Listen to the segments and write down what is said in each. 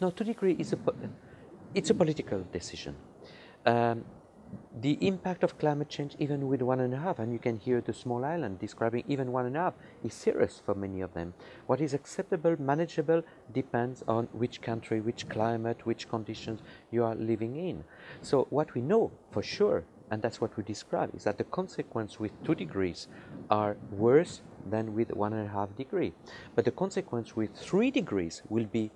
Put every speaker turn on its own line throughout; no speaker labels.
No, two degree is a it's a political decision. Um, the impact of climate change, even with one and a half, and you can hear the small island describing even one and a half, is serious for many of them. What is acceptable, manageable, depends on which country, which climate, which conditions you are living in. So, what we know for sure, and that's what we describe, is that the consequence with two degrees are worse than with one and a half degree. But the consequence with three degrees will be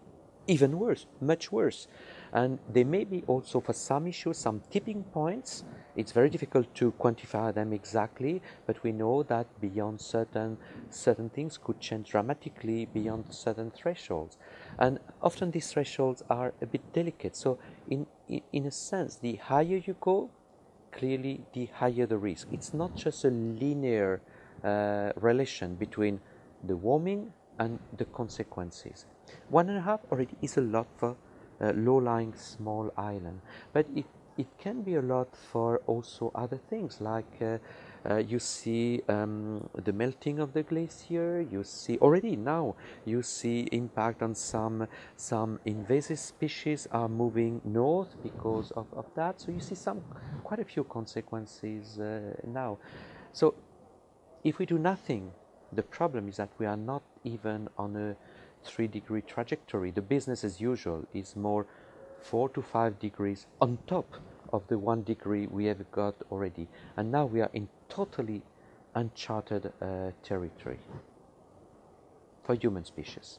even worse, much worse. And there may be also for some issues some tipping points. It's very difficult to quantify them exactly, but we know that beyond certain certain things could change dramatically beyond certain thresholds. And often these thresholds are a bit delicate. So in in a sense, the higher you go, clearly the higher the risk. It's not just a linear uh, relation between the warming and the consequences. One and a half already is a lot for a low-lying small island. But it, it can be a lot for also other things like uh, uh, you see um, the melting of the glacier. You see already now you see impact on some some invasive species are moving north because of, of that. So you see some quite a few consequences uh, now. So if we do nothing, the problem is that we are not even on a three degree trajectory. The business as usual is more four to five degrees on top of the one degree we have got already. And now we are in totally uncharted uh, territory for human species.